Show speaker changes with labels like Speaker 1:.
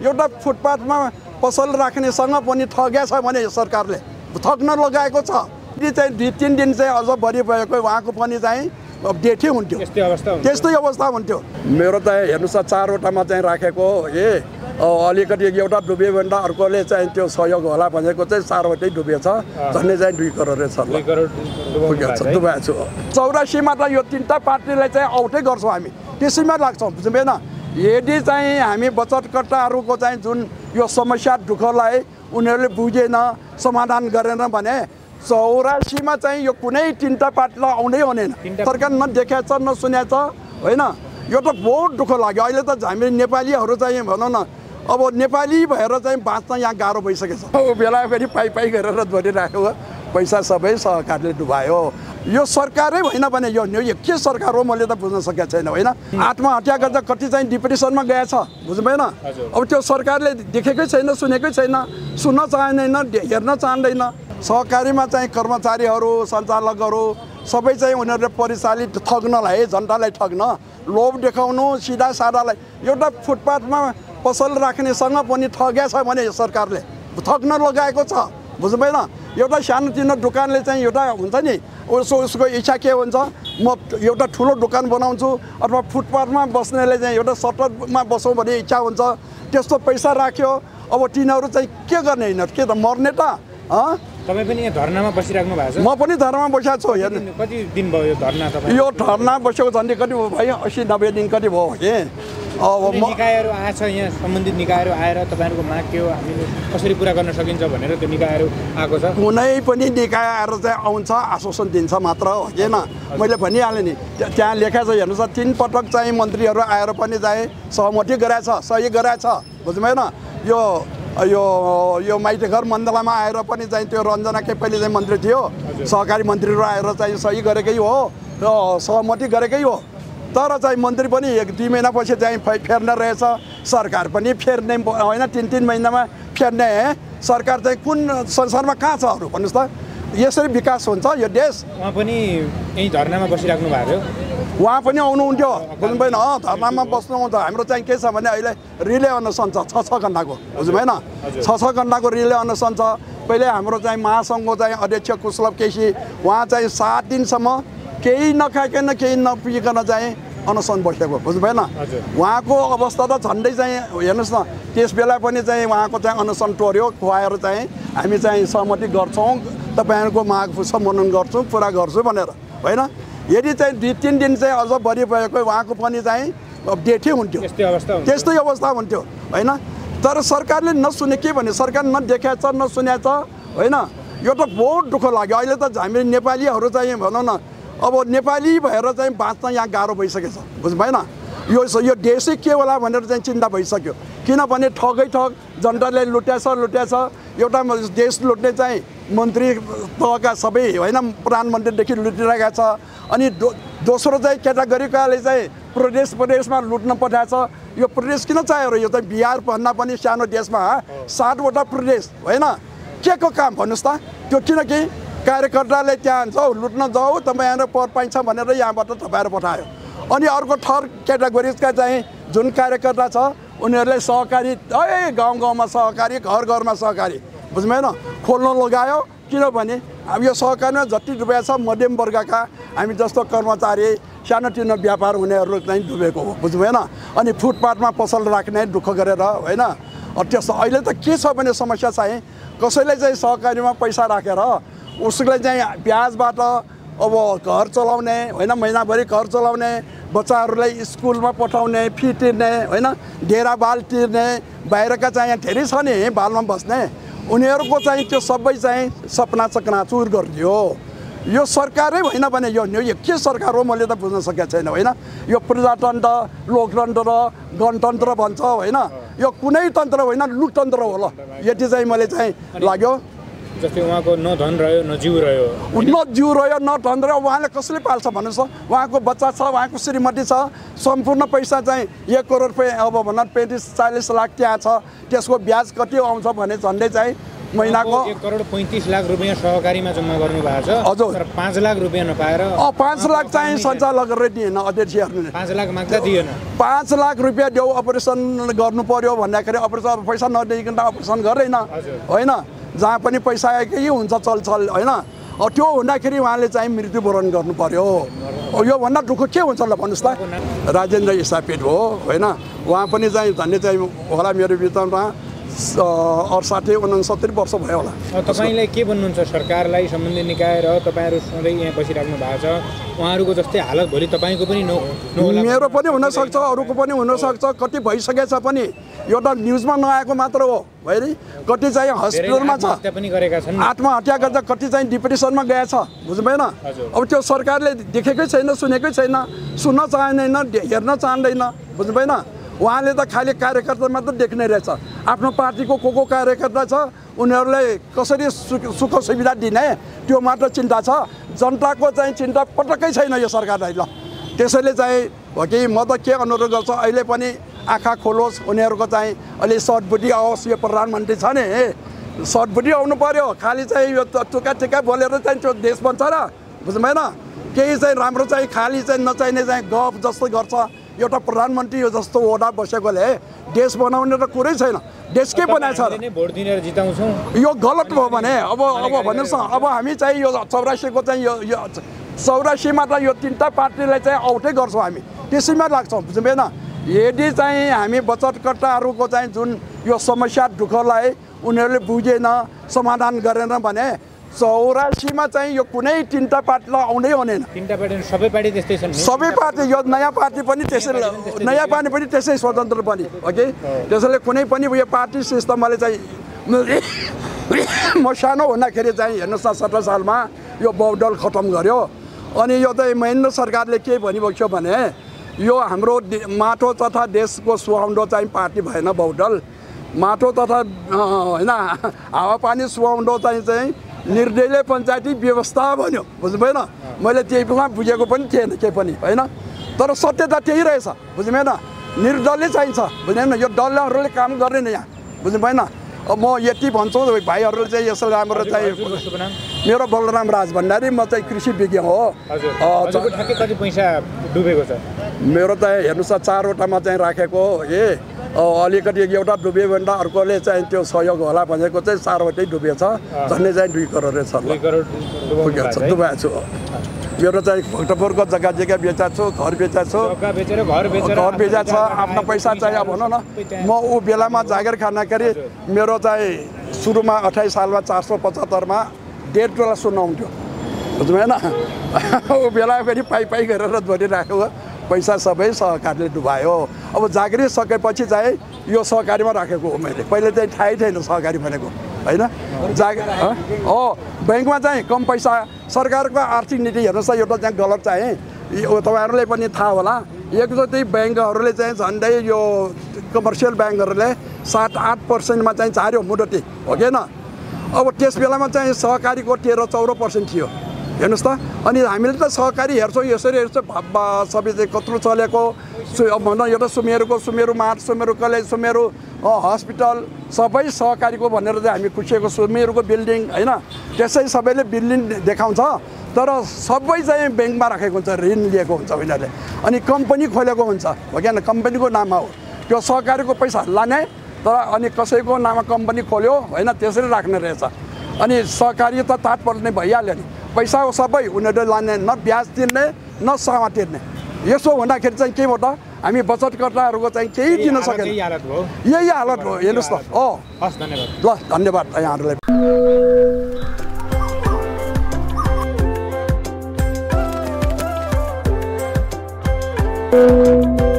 Speaker 1: एउटा फुटपाथमा पसल राख्नेसँग पनि ठग्या छ भने सरकारले। ठग्न लगाएको छ। यदि चाहिँ दुई तिन दिन चाहिँ अझ बढी भएको उहाँको पनि चाहिँ डेटै हुन्थ्यो।
Speaker 2: त्यस्तै अवस्था हुन्छ
Speaker 1: त्यस्तै अवस्था हुन्थ्यो। मेरो त हेर्नुहोस् त चारवटामा चाहिँ राखेको ए अलिकति एउटा डुब्यो भने अर्कोले चाहिँ त्यो सहयोग होला भनेको चाहिँ चारवटै डुबेछ झन्डै चाहिँ दुई करोड छ? डुबाएको छु। चौरासीमा त यो तिनवटा पार्टीलाई चाहिँ आउटै गर्छौँ हामी। त्यसैमा लाग्छौँ बुझ्नुभएन? यदि चाहिँ हामी बचतकर्ताहरूको चाहिँ जुन यो समस्या दुःखलाई उनीहरूले बुझेन समाधान गरेन भने चौरासीमा चाहिँ यो कुनै तिनवटा पार्टीलाई आउनै हुनेन। सरकार न देखाएको छ न सुनेको छ होइन? यो त बहुत दुःख लाग्यो। अहिले त हामी नेपालीहरू चाहिँ भनौँ न अब नेपाली भएर चाहिँ बाँच्न यहाँ गाह्रो भइसकेको छ। अब बेला फेरि पाइ पाइ गरेर धरिरहेको पैसा सबै सहकारले डुबायो। यो सरकारै होइन भने यो यो के सरकार हो मैले त बुझ्न सकेको छैन होइन? आत्महत्या गर्दा कति चाहिँ डिप्रेसनमा गएछ बुझ्नु भएन। अब त्यो सरकारले देखेकै छैन सुनेकै छैन सुन्न चाहँदैन हेर्न चाहँदैन। सहकारीमा चाहिँ कर्मचारीहरू सञ्चालकहरू सबै चाहिँ उनीहरूले परिचालित ठग्नलाई जनतालाई ठग्न लोभ देखाउनु सिधा सादालाई एउटा फुटपाथमा पसल राख्नेसँग पनि ठग्या छ भने यो सरकारले। ठग्न लगाएको छ बुझ्नु भएन एउटा सानोतिनो दोकानले चाहिँ एउटा हुन्छ नि उसको उसको इच्छा के हुन्छ म एउटा ठुलो दोकान बनाउँछु अथवा फुटपाथमा बस्नेले चाहिँ एउटा सटरमा बसौँ भन्ने इच्छा हुन्छ त्यस्तो पैसा राख्यो अब तिनीहरू चाहिँ के गर्ने यिनीहरू के त मर्ने त
Speaker 2: तपाईँ पनि यहाँ धर्नामा बसिराख्नु भएको छ?
Speaker 1: म पनि धर्ममा बसेको छु हेर्नु।
Speaker 2: कति दिन भयो यो धर्ना
Speaker 1: यो धर्ना बसेको झन्डै कति भयो भाइ? असी नब्बे दिन कति भयो कि? अब
Speaker 2: निकायहरू आएछ यहाँ सम्बन्धित निकायहरू आएर तपाईँहरूको माग के हो? हामीले कसरी पुरा गर्न सकिन्छ भनेर त्यो निकायहरू आएको छ?
Speaker 1: कुनै पनि निकाय आएर चाहिँ आउँछ आश्वासन दिन्छ मात्र हो किन मैले भनिहालेँ नि त्या- त्यहाँ लेखाएको छ हेर्नुहोस् तिन पटक चाहिँ मन्त्रीहरू आएर पनि चाहिँ सहमति गराएछ सही गराएछ बुझ्नु भएन यो यो यो माइतीघर मण्डलामा आएर पनि चाहिँ त्यो रञ्जना के पहिले चाहिँ मन्त्री थियो सहकारी मन्त्रीहरू आएर चाहिँ सही गरेकै हो र सहमति गरेकै हो। तर चाहिँ मन्त्री पनि एक दुई महिनापछि चाहिँ फे- फेर्न रहेछ। सरकार पनि फेर्ने होइन तिन तिन महिनामा फेर्ने सरकार चाहिँ कुन संसारमा कहाँ छ अरू भन्नुहोस् त। यसरी विकास हुन्छ यो देश।
Speaker 2: उहाँ पनि यहीँ धर्नामा बसिराख्नु भएको थियो।
Speaker 1: उहाँ पनि आउनुहुन्थ्यो। बुझ्नु भएन धर्नामा बस्नुहुन्छ। हाम्रो चाहिँ के छ भने अहिले रिले अनसन छ छ छ घन्टाको। बुझ्नु भएन छ छ घन्टाको रिले अनसन छ। पहिले हाम्रो चाहिँ महासङ्घको चाहिँ अध्यक्ष कुशलभ केसी उहाँ चाहिँ सात दिनसम्म केही नखाइकन केही नपिकन चाहिँ अनसन बसेको बुझ्नु भएन। उहाँको अवस्था त झन्डै चाहिँ हेर्नुहोस् न त्यस बेला पनि चाहिँ उहाँको चाहिँ अनसन टोर्यो खुवाएर चाहिँ हामी चाहिँ सहमति गर्छौँ तपाईँहरूको माग सम्बोधन गर्छौँ पुरा गर्छु भनेर। होइन? यदि चाहिँ दुई तिन दिन चाहिँ अझ बढी भएको उहाँको पनि चाहिँ डेटै हुन्थ्यो।
Speaker 2: त्यस्तै अवस्था हुन्छ
Speaker 1: त्यस्तै अवस्था हुन्थ्यो। होइन? तर सरकारले नसुने के भने सरकार नदेखाएको छ नसुनेको छ होइन? यो त बहुत दुःख लाग्यो। अहिले त हामी नेपालीहरू चाहिँ भनौँ न अब नेपाली भएर चाहिँ बाँच्न यहाँ गाह्रो भइसकेको छ बुझ्नु भएन यो यो देशै के होला भनेर चाहिँ चिन्ता भइसक्यो। किनभने ठगै ठग जनताले लुट्याछ लुट्याछ। एउटा देश लुट्ने चाहिँ मन्त्री तहका सबै होइन प्रधानमन्त्रीदेखि लुटिरहेका छ। अनि दो दोस्रो चाहिँ क्याटागोरीकाले चाहिँ प्रदेश प्रदेशमा लुट्न पठाएछ यो प्रदेश किन चाहियो र यो त बिहार भन्दा पनि सानो देशमा सातवटा प्रदेश होइन? के को काम भन्नुहोस् त? त्यो किनकि कार्यकर्ताले त्यहाँ जाऊ लुट्न जाऊ तपाईँहरू पद पाइन्छ भनेर यहाँबाट तपाईँहरू पठायो। अनि अर्को थर्ड क्याटेगोरिजका चाहिँ जुन कार्यकर्ता छ उनीहरूले सहकारी है गाउँ गाउँमा सहकारी घर घरमा सहकारी बुझ्नु भएन खोल्न लगायो किनभने अब यो सहकारीमा जति डुबेको छ मध्यम वर्गका हामी जस्तो कर्मचारी सानोतिनो व्यापार हुनेहरू चाहिँ डुबेको हो बुझ्नु भएन अनि फुटपाथमा पसल राख्ने दुःख गरेर होइन? त्यस्तो अहिले त के छ भने समस्या चाहिँ कसैले चाहिँ सहकारीमा पैसा राखेर उसले चाहिँ ब्याजबाट अब घर चलाउने होइन महिनाभरि घर चलाउने बच्चाहरूलाई स्कुलमा पठाउने फी तिर्ने होइन डेरा बाल तिर्ने बाहिरका चाहिँ यहाँ धेरै छ नि बालमा बस्ने। उनीहरूको चाहिँ त्यो सबै चाहिँ सपना चकनाचुर गरिदियो। यो सरकारै होइन भने यो यो के सरकार हो मैले त बुझ्न सकेको छैन होइन। यो प्रजातन्त्र लोकतन्त्र गणतन्त्र भन्छ होइन। यो कुनै तन्त्र होइन लुटतन्त्र हो ल यति चाहिँ मैले चाहिँ लाग्यो।
Speaker 2: जस्तै उहाँको न धन रह्यो न जिउ रह्यो।
Speaker 1: न जिउ रह्यो न धन रह्यो उहाँले कसले पाल्छ भन्नुहोस् त उहाँको बच्चा छ उहाँको श्रीमती छ सम्पूर्ण पैसा चाहिँ एक करोड पे अब भन पैँतिस चालिस लाख त्यहाँ छ त्यसको ब्याज कति आउँछ भने झन्डै चाहिँ महिनाको
Speaker 2: एक करोड पैँतिस लाख रुपियाँ सहकारीमा जम्मा गर्नु भएको छ
Speaker 1: हजुर।
Speaker 2: पाँच लाख रुपियाँ नपाएर
Speaker 1: अँ पाँच लाख चाहिँ सञ्चालकहरूले दिएन। अध्यक्षहरूले।
Speaker 2: पाँच लाख माग्दा दिएन।
Speaker 1: पाँच लाख रुपियाँ देऊ अपरेसन गर्नु पर्यो भन्दाखेरि अपरेसन पैसा नदिइकन त अपरेसन गरेन। होइन? जहाँ पनि पैसा आएकै हुन्छ चलचल होइन? अब त्यो हुँदाखेरि उहाँले चाहिँ मृत्युवरण गर्नु पर्यो अब योभन्दा दुःख के हुन्छ ल भन्नुहोस् त? राजेन्द्र इसापेट हो होइन? उहाँ पनि चाहिँ धन्य चाहिँ होला मेरो विचारमा अडसाठी उनसत्तरी वर्ष भयो होला।
Speaker 2: अब तपाईँलाई के भन्नुहुन्छ? सरकारलाई सम्बन्धित निकाय र तपाईँहरू सधैँ यहाँ बसिराख्नु भएको छ। उहाँहरूको जस्तै हालत भोलि तपाईँको पनि
Speaker 1: मेरो पनि हुनसक्छ अरूको पनि हुनसक्छ कति भइसकेछ पनि। एउटा न्युजमा नआएको मात्र हो। होइन कति चाहिँ हस्पिटलमा छ?
Speaker 2: आत्महत्या
Speaker 1: गर्दा कति चाहिँ डिप्रेसनमा गएछ बुझ्नु भएन। अब त्यो सरकारले देखेकै छैन सुनेकै छैन सुन्न चाहँदैन हेर्न चाहँदैन बुझ्नु भएन उहाँले त खालि कार्यकर्ता मात्र देख्ने रहेछ। आफ्नो पार्टीको को को कार्यकर्ता छ उनीहरूलाई कसरी सुख सुख सुविधा दिने? त्यो मात्र चिन्ता छ। जनताको चाहिँ चिन्ता पटक्कै छैन यो सरकारलाई ल। त्यसैले चाहिँ हो कि म त के अनुरोध गर्छु अहिले पनि आँखा खोलोस् उनीहरूको चाहिँ अलि सटबुटी आओस् यो प्रधानमन्त्री छ नि। सटबुटी आउनु पर्यो। खालि चाहिँ यो टुक्का टिक्का बोलेर चाहिँ त्यो देश बन्छ र। बुझ्नु भएन केही चाहिँ राम्रो चाहिँ खालि चाहिँ नचाहिने चाहिँ गफ जस्तो गर्छ। एउटा प्रधानमन्त्री यो जस्तो ओडा बसेकोले देश बनाउने त कुरै छैन। देश के बनाएको छ र?
Speaker 2: हामीले नै भोट दिनेर जिताउँछौँ।
Speaker 1: यो गलत भयो भने अब अब भन्नुहोस् न अब हामी चाहिँ यो चौरासीको चाहिँ यो यो चौरासीमा त यो तिनवटा पार्टीलाई चाहिँ आउटै गर्छौँ हामी। त्यसैमा लाग्छौँ। बुझ्नु भएन यदि चाहिँ हामी बचतकर्ताहरूको चाहिँ जुन यो समस्या दुःखलाई उनीहरूले बुझेन समाधान गरेन भने चौरासीमा चाहिँ यो कुनै तिनवटा पार्टीलाई आउँदै हुनेन।
Speaker 2: तिनवटा पार्टी सबै पार्टी त्यस्तै छन्?
Speaker 1: सबै पार्टी यो नयाँ पार्टी पनि त्यसै नयाँ पार्टी पनि त्यसै स्वतन्त्र पनि ओके? त्यसैले कुनै पनि यो पार्टी सिस्टमले चाहिँ म सानो हुँदाखेरि चाहिँ हेर्नुहोस् न सत्र सालमा यो बहुदल खतम गर्यो अनि यो चाहिँ महेन्द्र सरकारले के भनिबक्यो भने यो हाम्रो माटो तथा देशको सुहाउँदो चाहिँ पार्टी भएन बहुदल। माटो तथा होइन हावापानी सुहाउँदो चाहिँ चाहिँ निर्दलीय पञ्चायती व्यवस्था भन्यो बुझ्नु भएन मैले त्यही बेला बुझेको पनि थिएन केही पनि होइन? तर सत्यता त्यही रहेछ बुझ्नु भएन निर्दलीय चाहिन्छ बुझ्नु भएन यो दलहरूले काम गर्ने यहाँ बुझ्नु भएन म यति भन्छु भाइहरूले चाहिँ यसलाई राम्रो चाहिँ मेरो बलराम राज भण्डारी म चाहिँ कृषि विज्ञ हो।
Speaker 2: पैसा डुबेको छ।
Speaker 1: मेरो त हेर्नुहोस् न चारवटामा चाहिँ राखेको हो ए। अलिकति एउटा डुब्यो भने त अर्कोले चाहिँ त्यो सहयोग होला भनेको चाहिँ चारवटै डुबेछ झन्डै चाहिँ दुई करोड
Speaker 2: छ?
Speaker 1: डुबाएको छु। मेरो चाहिँ भक्तपुरको जग्गा जग्गा बेचाएको छु घर बेचाएको छु।
Speaker 2: घर
Speaker 1: बेचा छ आफ्नो पैसा चाहिँ अब भनौँ न। म ऊ बेलामा जागिर खाँदाखेरि मेरो चाहिँ सुरुमा अठाइस सालमा चार सौ पचहत्तरमा डेढ तोला सुन्न आउँथ्यो बुझ्नु भएन ऊ बेला फेरि पाइ पाइ गरेर भरिराखेको पैसा सबै सहकारीले डुबायो अब जागिरी सकेपछि चाहिँ यो सहकारीमा राखेको हो मैले. पहिले चाहिँ थाहै थिएन सहकारी भनेको होइन? जागिर हो ब्याङ्कमा चाहिँ कम पैसा सरकारको आर्थिक नीति हेर्नुहोस् त एउटा चाहिँ गलत चाहिँ यो तपाईँहरूलाई पनि थाहा होला। एकचोटि ब्याङ्कहरूले चाहिँ झन्डै यो कमर्सियल ब्याङ्कहरूले सात आठ पर्सेन्टमा चाहिँ झार्यो मुदती हो कि अब त्यस बेलामा चाहिँ सहकारीको तेह्र चौध पर्सेन्ट थियो। हेर्नुहोस् त अनि हामीले त सहकारी हेर्छौँ यसरी हेर्छौँ सबै चाहिँ कत्रो चलेको सु भनौँ एउटा सुमेरुको Sumeru mart Sumeru college Sumeru hospital सबै सहकारीको भनेर चाहिँ हामी खुसिएको सुमेरुको बिल्डिङ होइन? त्यसै सबैले बिल्डिङ देखाउँछ तर सबै चाहिँ ब्याङ्कमा राखेको हुन्छ ऋण लिएको हुन्छ उनीहरूले। अनि कम्पनी खोलेको हुन्छ हो कि होइन कम्पनीको नाममा हो। त्यो सहकारीको पैसा लाने तर अनि कसैको नाममा कम्पनी खोल्यो होइन त्यसरी राख्ने रहेछ। अनि सहकारी त तात्पर्य नै भइहाल्यो नि। पैसा सबै उनीहरूले लाने न ब्याज तिर्ने न सामा तिर्ने। यसो हुँदाखेरि चाहिँ के हो त हामी बचतकर्ताहरूको चाहिँ केही दिन सकेन।
Speaker 2: यही हालत
Speaker 1: हो। हेर्नुहोस् त। हो।
Speaker 2: हस् धन्यवाद।
Speaker 1: ल धन्यवाद यहाँहरूलाई। Música